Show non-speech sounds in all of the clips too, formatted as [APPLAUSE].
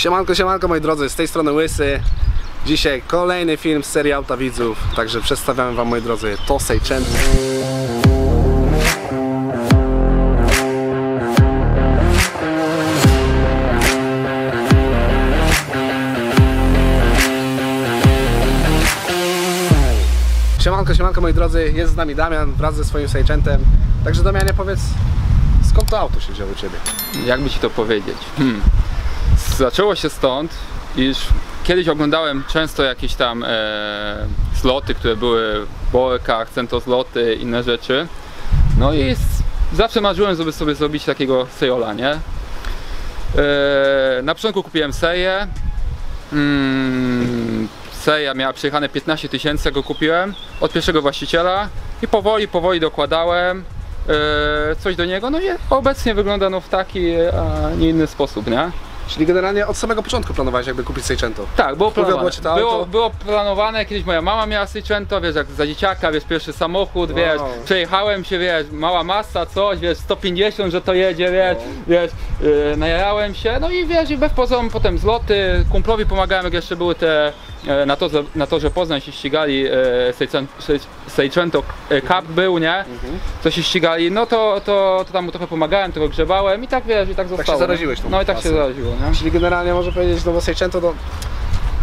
Siemanko, siemanko moi drodzy, z tej strony Łysy. Dzisiaj kolejny film z serii Auta Widzów, także przedstawiamy wam moi drodzy Tosej Cento. Siemanko, siemanko moi drodzy, jest z nami Damian wraz ze swoim Sejczentem. Także Damianie powiedz, skąd to auto się wzięło u Ciebie? jakby ci to powiedzieć. Hmm. Zaczęło się stąd, iż kiedyś oglądałem często jakieś tam e, sloty, które były w Borkach, centozloty, inne rzeczy. No i zawsze marzyłem, żeby sobie zrobić takiego Sejola, nie? E, na początku kupiłem Seję. Mm, Seja miała przejechane 15 tysięcy, go kupiłem od pierwszego właściciela i powoli, powoli dokładałem e, coś do niego, no i obecnie wygląda no w taki, a nie inny sposób, nie? Czyli generalnie od samego początku planowałeś jakby kupić Seicento. Tak, było planowane. ci to auto? Było, było planowane, kiedyś moja mama miała Seicento, wiesz, jak za dzieciaka, wiesz, pierwszy samochód, wiesz, Wow. przejechałem się, wiesz, mała masa, coś, wiesz, 150, że to jedzie, wiesz, wiesz, yy, najarałem się, no i wiesz, i bez pozorom potem zloty, kumplowi pomagałem, jak jeszcze były te, e, na, torze, na torze Poznań się ścigali, e, Seicen- Se- Seicento e, Cup był, nie, to się ścigali, no to, to, to tam mu trochę pomagałem, trochę grzebałem i tak, wiesz, i tak zostało. nie? zaraziłeś tą No i tak się pasją. zaraziło, nie? Czyli generalnie można powiedzieć, no bo Seicento to...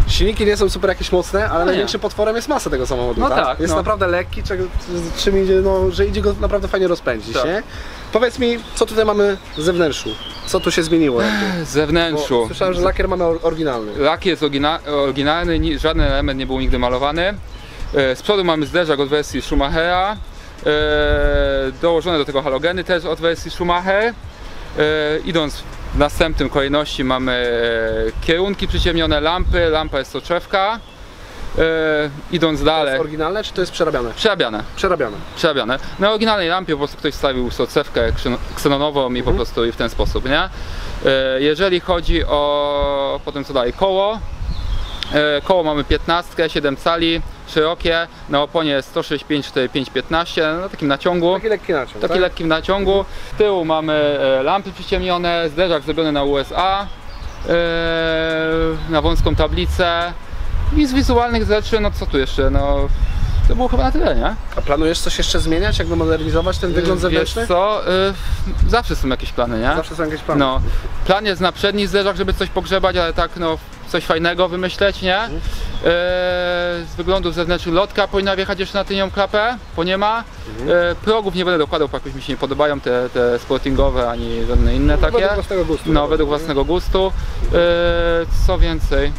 Silniki nie są super jakieś mocne, ale nie. największym potworem jest masa tego samochodu, No tak? tak, Jest no. naprawdę lekki, z czym idzie, no, że idzie go naprawdę fajnie rozpędzić, Tak. nie? Powiedz mi, co tutaj mamy w zewnętrzu? Co tu się zmieniło? jakby? Z Bo zewnętrzu. słyszałem, że lakier mamy or- oryginalny. Lak jest orygina- oryginalny, żaden element nie był nigdy malowany. E, Z przodu mamy zderzak od wersji Schumachera. E, Dołożone do tego halogeny też od wersji Schumacher. E, Idąc w następnym kolejności mamy e, kierunki przyciemnione, lampy, lampa jest soczewka. E, Idąc To dalej, jest oryginalne, czy to jest przerabiane? przerabiane, Przerabiane. przerabiane. Na oryginalnej lampie po prostu ktoś wstawił socewkę ksen- ksenonową i po prostu i w ten sposób, nie? E, Jeżeli chodzi o potem co dalej, koło, Koło mamy 15, 7 cali, szerokie, na oponie jest 165, 45, 15, na takim naciągu, Taki lekki naciąg, taki tak? lekkim naciągu. Z tyłu mamy e, lampy przyciemnione, zderzak zrobiony na USA, e, na wąską tablicę i z wizualnych rzeczy, no co tu jeszcze, no to było chyba na tyle, nie? A planujesz coś jeszcze zmieniać, jakby modernizować ten wygląd zewnętrzny? Wiesz co, e, zawsze są jakieś plany, nie? Zawsze są jakieś plany. No, plan jest na przedni zderzak, żeby coś pogrzebać, ale tak no coś fajnego wymyśleć, nie? Mhm. E, z wyglądu zewnętrznych lotka powinna wjechać jeszcze na tylnią klapę, bo nie ma. Mhm. Progów nie będę dokładał, bo jakoś mi się nie podobają te, te sportingowe, ani żadne inne takie. Według własnego gustu. No, według własnego gustu. Co więcej?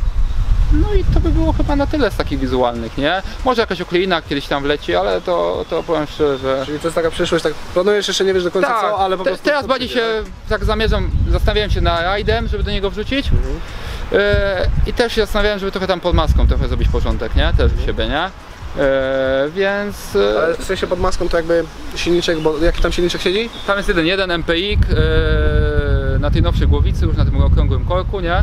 No i to by było chyba na tyle z takich wizualnych, nie? Może jakaś okleina kiedyś tam wleci, ale to, to powiem szczerze, że... Czyli to jest taka przyszłość, tak planujesz jeszcze nie wiesz do końca Tak, co, ale po te- prostu... teraz bardziej się tak zamierzam, zastanawiałem się na rajdem, żeby do niego wrzucić. Mhm. E, I też się zastanawiałem, żeby trochę tam pod maską trochę zrobić porządek, nie? Też u siebie, nie? E, więc Mhm. Ale w sensie pod maską to jakby silniczek, bo jaki tam silniczek siedzi? tam jest jeden, jeden MPI e, na tej nowszej głowicy, już na tym okrągłym korku, nie?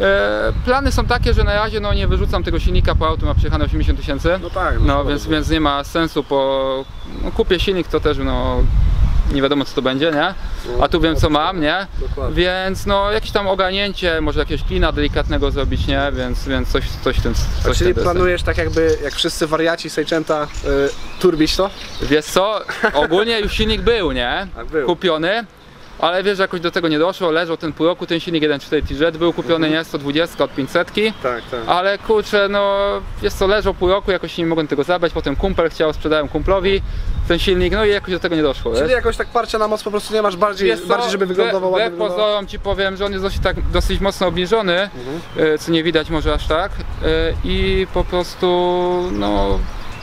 E, plany są takie, że na razie no, nie wyrzucam tego silnika, po auto ma przejechane 80 tysięcy. No tak. No szkoda więc, by więc nie ma sensu, bo no, kupię silnik, to też no nie wiadomo co to będzie, nie? A tu wiem co mam, nie? Dokładnie. Więc no jakieś tam ogarnięcie, może jakiegoś klina delikatnego zrobić, nie? Więc, więc coś, coś w tym A coś w czyli planujesz tak jakby, jak wszyscy wariaci Seicenta, y, turbić to? Wiesz co, ogólnie już silnik był, nie? Tak, był. Kupiony. Ale wiesz, że jakoś do tego nie doszło, leżał ten pół roku, ten silnik 1.4 TZ był kupiony, Mhm. nie? 120 od 500. Tak, tak. Ale kurczę, no jest co, leżał pół roku, jakoś nie mogłem tego zabrać, potem kumpel chciał, sprzedałem kumplowi ten silnik, no i jakoś do tego nie doszło, Czyli wiesz? jakoś tak parcia na moc po prostu nie masz bardziej, Wiesz co, bardziej żeby wyglądował ładnie pozorom ci powiem, że on jest dosyć, tak, dosyć mocno obniżony, Mhm. e, co nie widać może aż tak e, i po prostu no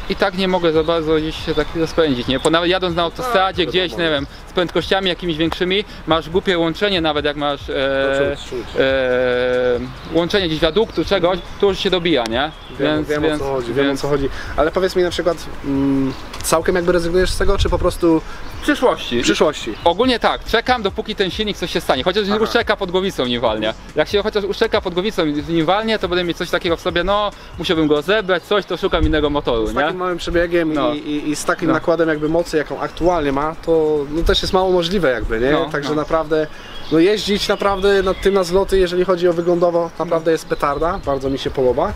i tak nie mogę za bardzo gdzieś się tak rozpędzić, nie? Bo nawet jadąc na autostradzie to gdzieś, nie wiem, z prędkościami jakimiś większymi, masz głupie łączenie nawet jak masz e, e, łączenie gdzieś wiaduktu, czegoś, to już się dobija, nie? Wiem, wiem o co chodzi, wiem o co chodzi. Ale powiedz mi na przykład, mm, całkiem jakby rezygnujesz z tego, czy po prostu W przyszłości. w przyszłości? Ogólnie tak, czekam dopóki ten silnik coś się stanie, chociaż Aha. uszczeka pod głowicą nim walnie. Jak się chociaż uszczeka pod głowicą nim walnie, to będę mieć coś takiego w sobie, no musiałbym go zebrać, coś, to szukam innego motoru, Z nie? takim małym przebiegiem No. i, i, i z takim No. nakładem jakby mocy, jaką aktualnie ma, to no, też jest mało możliwe jakby, nie? No, Także no. naprawdę, no jeździć naprawdę na tym na zloty, jeżeli chodzi o wyglądowo, naprawdę jest petarda, bardzo mi się podoba.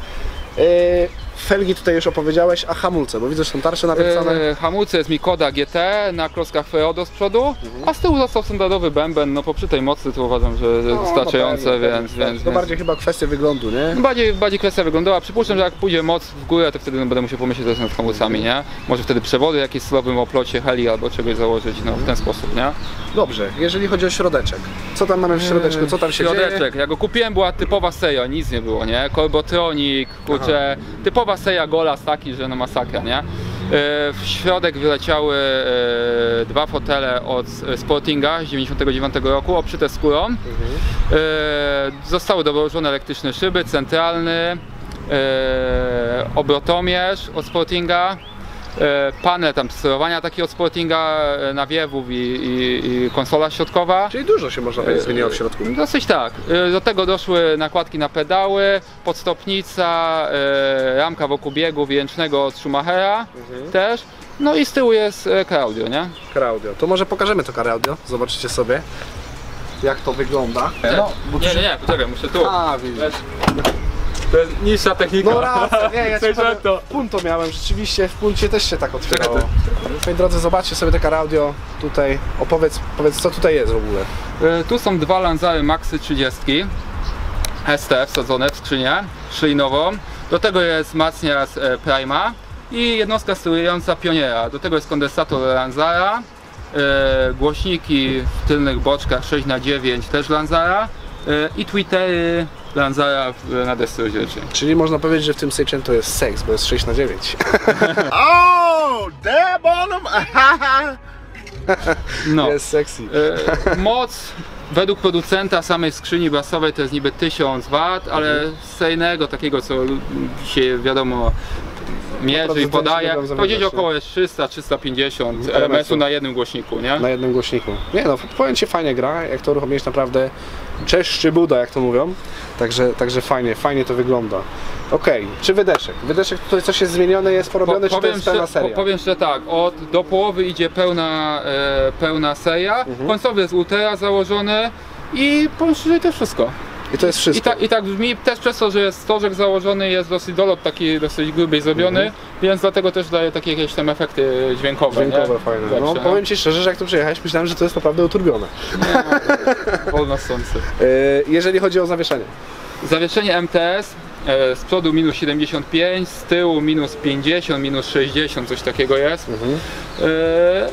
E, felgi tutaj już opowiedziałeś, a hamulce, bo widzę, że są tarcze napisane. E, hamulce jest Mikoda GT na kloskach Feodo z przodu, Mhm. a z tyłu został standardowy bęben, no po przy tej mocy to uważam, że No, wystarczające, no pewnie, więc, więc, To więc bardziej chyba kwestia wyglądu, nie? Bardziej, bardziej kwestia wyglądała. Przypuszczam, że jak pójdzie moc w górę, to wtedy no, będę musiał pomyśleć też nad hamulcami, nie? Może wtedy przewody jakieś w slowym oplocie heli albo czegoś założyć, no w ten sposób, nie? Dobrze, jeżeli chodzi o środeczek, co tam mamy w środeczku, co tam się dzieje? Środeczek, jak go kupiłem była typowa seja, nic nie było, nie? Kolbotronik, kurczę, typowa seja Golas taki, że no masakra, nie? E, W środek wyleciały e, dwa fotele od Sportinga z 99 roku, obszyte skórą. E, Zostały dołożone elektryczne szyby, centralny, obrotomierz od Sportinga, panel tam sterowania taki od Sportinga, e, nawiewów i, i, i konsola środkowa. Czyli dużo się można powiedzieć zmieniło w środku. Dosyć tak. Do tego doszły nakładki na pedały, podstopnica, ramka wokół biegu wjęcznego od Schumachera Mhm. też. No i z tyłu jest Claudio, nie? Caraudio. To może pokażemy to Caraudio, zobaczycie sobie jak to wygląda. No, Nie, nie, nie, poczekaj, muszę tu. A, widzisz. To jest niższa technika. No raz, nie, ja ci powiem, to. punto miałem, rzeczywiście w puncie też się tak otwierało. Moi drodzy, zobaczcie sobie te Caraudio tutaj, opowiedz, powiedz co tutaj jest w ogóle. Y, Tu są dwa Lanzary Maxy 30 ST wsadzone w skrzynię szlinową. Do tego jest wzmacniacz e, Prima i jednostka sterująca Pioniera. Do tego jest kondensator Lanzara, e, głośniki w tylnych boczkach 6x9 też Lanzara i Twittery Lanzara na desce rozdzielczej. Czyli można powiedzieć, że w tym Seichen to jest seks, bo jest 6 na 9 Oh, dab on. No. Jest sexy. E, Moc według producenta samej skrzyni basowej to jest niby 1000 W, ale z sejnego takiego co dzisiaj wiadomo mierzy i Producenci podaje, zamykać, około jest 300-350 RMS-u. RMS-u na jednym głośniku, nie? Na jednym głośniku. Nie no, powiem Ci fajnie gra, jak to uruchomiłeś naprawdę czeszczy Buda, jak to mówią. Także, także fajnie, fajnie to wygląda. Okej, czy wydeszek? Wydeszek tutaj coś jest zmienione, jest porobiony, czy to jest pełna seria? powiem, że tak, od, do połowy idzie pełna, e, pełna seria, Mhm. końcowy jest ultra założony i szczerze, to wszystko. I to jest I, wszystko. ta, I tak brzmi też przez to, że jest stożek założony, jest dosyć dolot taki dosyć grubiej zrobiony, Mhm. więc dlatego też daje takie jakieś tam efekty dźwiękowe. Dźwiękowe nie? fajne. Lepsze, No powiem Ci szczerze, że jak tu przyjechałeś, myślałem, że to jest naprawdę uturbione. Wolno sący. Yy, [LAUGHS] jeżeli chodzi o zawieszenie. Zawieszenie MTS, e, z przodu minus 75, z tyłu minus 50, minus 60, coś takiego jest. Mhm. E,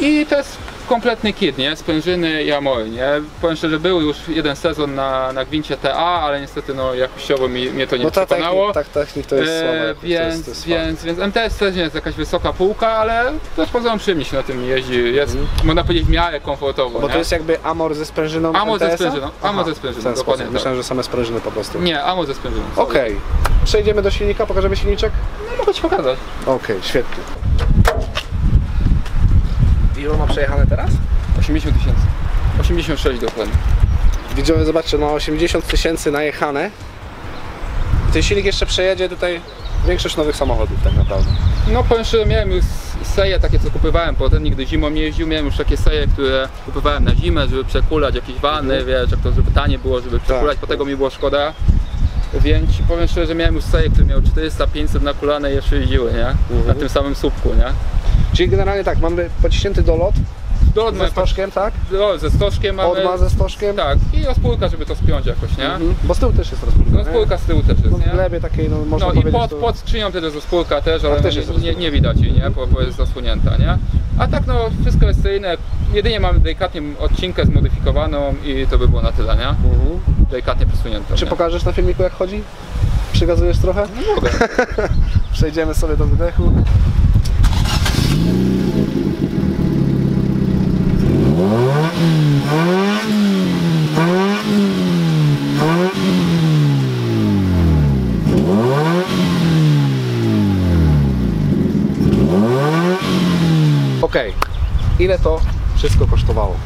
I to jest kompletny kit, nie? Sprężyny i amory, nie? Powiem szczerze, był już jeden sezon na, na gwincie TA, ale niestety no, jakościowo mi, mnie to nie No ta przekonało. technik, tak, technik to jest E, słabe. jakoś, to więc, jest, to jest słabe. więc, więc MTS też nie jest jakaś wysoka półka, ale też pozorom przyjemnie się na tym jeździ. Jest, można powiedzieć, w miarę komfortowo. Bo nie? to jest jakby Amor ze sprężyną Amor ze sprężyną, Amor ze sprężyną, dokładnie sposób. tak. Myślałem, że same sprężyny po prostu. Nie, Amor ze sprężyną. Okej. Przejdziemy do silnika, pokażemy silniczek? No, mogę Ci pokazać. Okej, świetnie. Ile ma przejechane teraz? 80 tysięcy. 86 dokładnie. Widzowie, zobaczcie, no 80 tysięcy najechane. Ten silnik jeszcze przejedzie tutaj większość nowych samochodów tak naprawdę. No powiem szczerze, miałem już seje takie co kupowałem potem, nigdy zimą nie jeździł, miałem już takie seje, które kupowałem na zimę, żeby przekulać jakieś wany, wiesz, jak to żeby tanie było, żeby przekulać, po tego mi było szkoda. Więc powiem szczerze, że miałem już seje, które miały 400-500 nakulane i jeszcze jeździły, nie? Na tym samym słupku, nie? Czyli generalnie tak, mamy pociśnięty dolot Dolot ze stożkiem, tak? do, ze stożkiem mamy. Odma ze stożkiem. Tak, i rozpórka, żeby to spiąć jakoś, nie? Mhm. Bo z tyłu też jest rozpórka, nie? Rozpórka z tyłu też No jest, w nie? glebie takiej, no można No i powiedzieć pod, to... pod skrzynią też jest rozpórka też, ale Tak, też nie, jest nie, nie widać jej, nie? Bo, bo jest zasłonięta, nie? A tak no, wszystko jest seryjne. Jedynie mamy delikatnie odcinkę zmodyfikowaną i to by było na tyle, nie? Mhm. Delikatnie przesuniętą, Czy nie? pokażesz na filmiku jak chodzi? Przygazujesz trochę? No mogę. [LAUGHS] Przejdziemy sobie do wydechu. Okej, ile to wszystko kosztowało?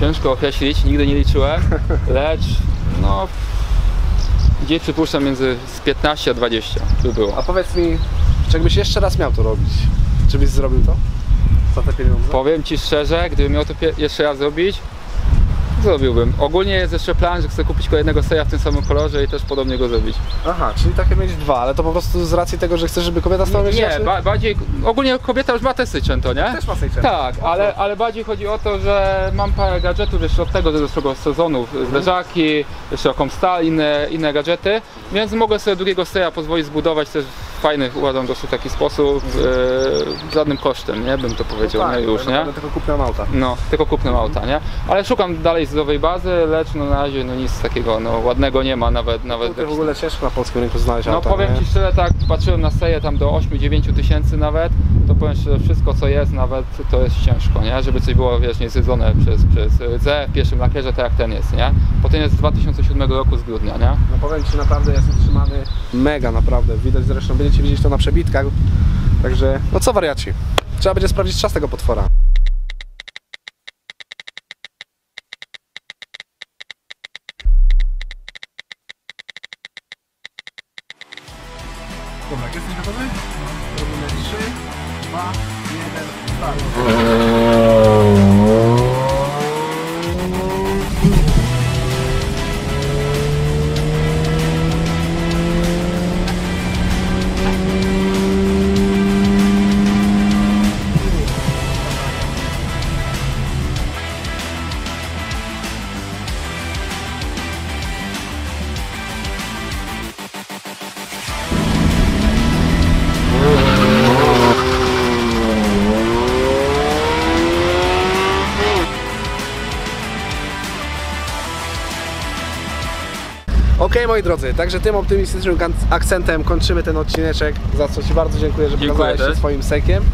Ciężko określić, nigdy nie liczyłem, [LAUGHS] lecz no gdzieś przypuszczam między z 15 a 20 by było. A powiedz mi, czy jakbyś jeszcze raz miał to robić, czy byś zrobił to? Za te pieniądze? Powiem Ci szczerze, gdybym miał to jeszcze raz zrobić, zrobiłbym. Ogólnie jest jeszcze plan, że chcę kupić kolejnego seja w tym samym kolorze i też podobnie go zrobić. Aha, czyli takie mieć dwa, ale to po prostu z racji tego, że chcesz, żeby kobieta stała mieć Nie, ba- bardziej, ogólnie kobieta już ma te syczęto, nie? Też ma sejczę. Tak, ale, ale bardziej chodzi o to, że mam parę gadżetów jeszcze od tego ze zeszłego sezonu, zderzaki, szeroką stal, inne, inne gadżety, więc mogę sobie drugiego steja pozwolić zbudować też w fajny, uważam, dosyć taki sposób, e, żadnym kosztem, nie, bym to powiedział, tak, nie, już, nie? Tylko kupna auta. No, tylko kupnem auta, nie? Ale szukam dalej zdrowej bazy, lecz no na razie no nic takiego no, ładnego nie ma, nawet nawet To w ogóle ciężko na polskim rynku znaleźć no auta, powiem nie? Ci szczerze, tak patrzyłem na seję tam do 8-9 tysięcy nawet, to powiem szczerze, wszystko co jest nawet to jest ciężko, nie? Żeby coś było, wiesz, niezjedzone przez, przez rdze w pierwszym lakierze, tak jak ten jest, nie? Jest z 2007 roku z grudnia, nie? No powiem Ci, naprawdę jest utrzymany mega, naprawdę. Widać zresztą, będziecie widzieć to na przebitkach. Także, no co wariaci? Trzeba będzie sprawdzić czas tego potwora. Dobra, jesteś gotowy? Robimy 3, 2, 1, start. Okej moi drodzy, także tym optymistycznym akcentem kończymy ten odcineczek, za co Ci bardzo dziękuję, że pokazałeś się swoim sekiem.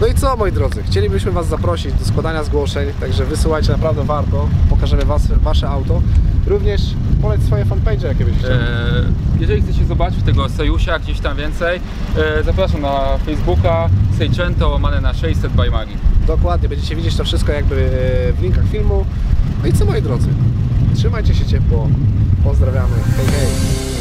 No i co moi drodzy, chcielibyśmy Was zaprosić do składania zgłoszeń, także wysyłajcie, naprawdę warto, pokażemy was, Wasze auto. Również poleć swoje fanpage, jakie byś chciał. E, jeżeli chcecie zobaczyć tego Sejusia gdzieś tam więcej, e, zapraszam na Facebooka Seicento łamane na 600 by Magi. Dokładnie, będziecie widzieć to wszystko jakby e, w linkach filmu. No i co moi drodzy, Trzymajcie się ciepło. Pozdrawiamy. Hej, hej.